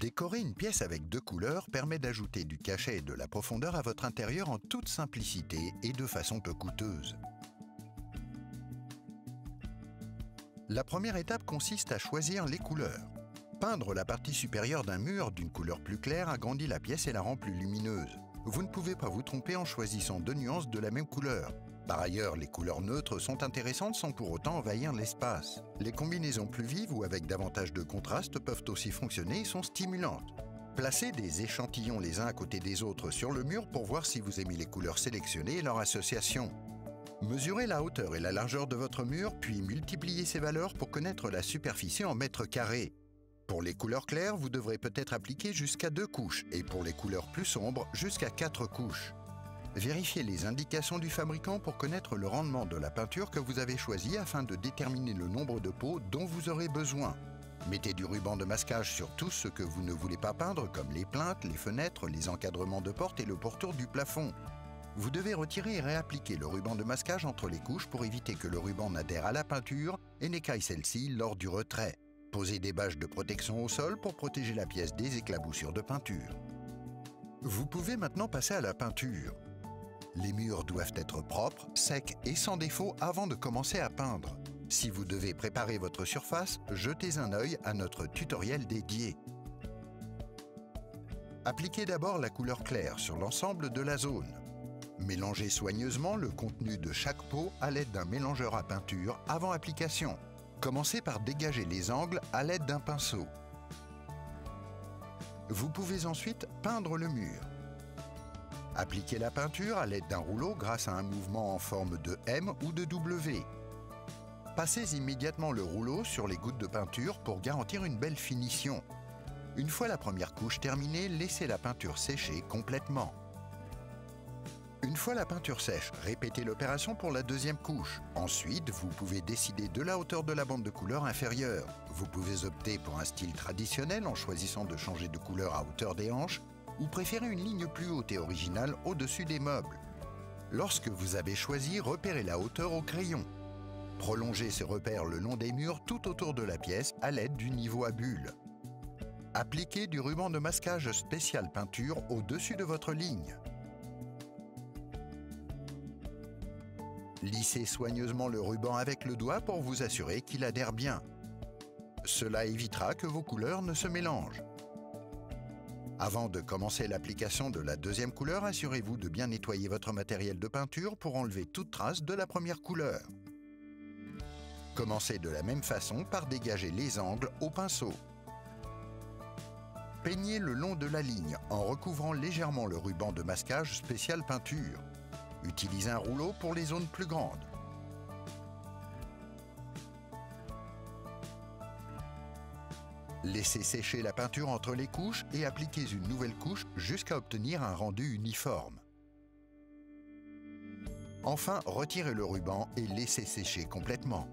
Décorer une pièce avec deux couleurs permet d'ajouter du cachet et de la profondeur à votre intérieur en toute simplicité et de façon peu coûteuse. La première étape consiste à choisir les couleurs. Peindre la partie supérieure d'un mur d'une couleur plus claire agrandit la pièce et la rend plus lumineuse. Vous ne pouvez pas vous tromper en choisissant deux nuances de la même couleur. Par ailleurs, les couleurs neutres sont intéressantes sans pour autant envahir l'espace. Les combinaisons plus vives ou avec davantage de contraste peuvent aussi fonctionner et sont stimulantes. Placez des échantillons les uns à côté des autres sur le mur pour voir si vous aimez les couleurs sélectionnées et leur association. Mesurez la hauteur et la largeur de votre mur, puis multipliez ces valeurs pour connaître la superficie en mètres carrés. Pour les couleurs claires, vous devrez peut-être appliquer jusqu'à deux couches, et pour les couleurs plus sombres, jusqu'à quatre couches. Vérifiez les indications du fabricant pour connaître le rendement de la peinture que vous avez choisie afin de déterminer le nombre de pots dont vous aurez besoin. Mettez du ruban de masquage sur tout ce que vous ne voulez pas peindre, comme les plaintes, les fenêtres, les encadrements de porte et le pourtour du plafond. Vous devez retirer et réappliquer le ruban de masquage entre les couches pour éviter que le ruban n'adhère à la peinture et n'écaille celle-ci lors du retrait. Posez des bâches de protection au sol pour protéger la pièce des éclaboussures de peinture. Vous pouvez maintenant passer à la peinture. Les murs doivent être propres, secs et sans défaut avant de commencer à peindre. Si vous devez préparer votre surface, jetez un œil à notre tutoriel dédié. Appliquez d'abord la couleur claire sur l'ensemble de la zone. Mélangez soigneusement le contenu de chaque pot à l'aide d'un mélangeur à peinture avant application. Commencez par dégager les angles à l'aide d'un pinceau. Vous pouvez ensuite peindre le mur. Appliquez la peinture à l'aide d'un rouleau grâce à un mouvement en forme de M ou de W. Passez immédiatement le rouleau sur les gouttes de peinture pour garantir une belle finition. Une fois la première couche terminée, laissez la peinture sécher complètement. Une fois la peinture sèche, répétez l'opération pour la deuxième couche. Ensuite, vous pouvez décider de la hauteur de la bande de couleur inférieure. Vous pouvez opter pour un style traditionnel en choisissant de changer de couleur à hauteur des hanches ou préférer une ligne plus haute et originale au-dessus des meubles. Lorsque vous avez choisi, repérez la hauteur au crayon. Prolongez ce repère le long des murs tout autour de la pièce à l'aide du niveau à bulles. Appliquez du ruban de masquage spécial peinture au-dessus de votre ligne. Lissez soigneusement le ruban avec le doigt pour vous assurer qu'il adhère bien. Cela évitera que vos couleurs ne se mélangent. Avant de commencer l'application de la deuxième couleur, assurez-vous de bien nettoyer votre matériel de peinture pour enlever toute trace de la première couleur. Commencez de la même façon par dégager les angles au pinceau. Peignez le long de la ligne en recouvrant légèrement le ruban de masquage spécial peinture. Utilisez un rouleau pour les zones plus grandes. Laissez sécher la peinture entre les couches et appliquez une nouvelle couche jusqu'à obtenir un rendu uniforme. Enfin, retirez le ruban et laissez sécher complètement.